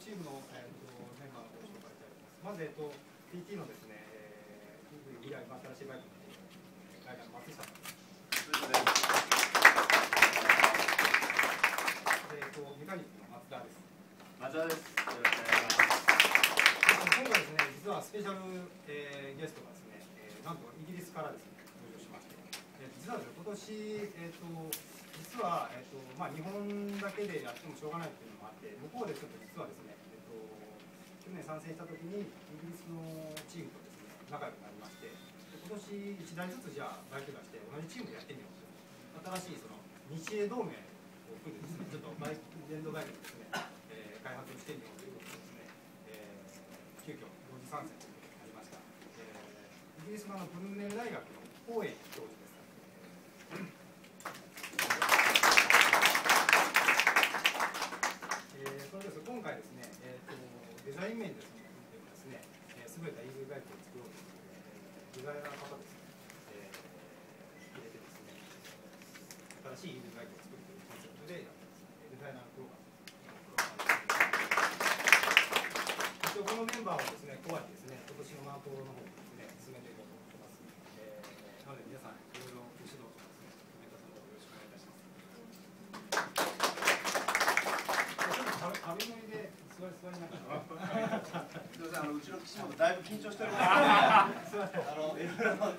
チームの、えー、とメンバーのご紹介したいと思います。まず、えっ、と、PT のですね、えー、未来新しいバイクのライダーの松下さんです。えっ、と、メカニックの松田です。松田です。よろしくお願いします。今回ですね、実はスペシャル、えー、ゲストがですね、えー、なんとイギリスからですね、登場しまして、えー、実はですね、今年、えっ、と、実は、えっ、と、まあ、日本だけでやってもしょうがないっていうのもあって、向こうでちょっと実はですね、えっ、と、去年参戦した時に、イギリスのチームとですね、仲良くなりまして、で今年1台ずつじゃあバイク出して、同じチームでやってみようと。新しいその日英同盟を組んでですね、ちょっとバイク電動バイクですね、えー開発をしてみようということでですね、えー急遽同時参戦ということになりました。えーイギリスのあのブルーネル大学のホーエイ教授です。えーそれです今回ですね、えー、とデザイン面ですね、でもですね、えー、優れた EV バイクを作ろうという、えーデザイナーの方ですね、えー入れてですね、新しい EV バイクを作るというコンセプトでやってます。デザイナーのプロ一応このメンバーはですね、コアにですね、今年のマークの方にですね、進めていこうと思ってます。えーなので皆さん、いろいろご指導とかですね、コメントの方よろしくお願いいたします。ちょっと壁乗りで座り座りながら。すみま せん、あのうちの岸本だいぶ緊張しております。あのいろいろ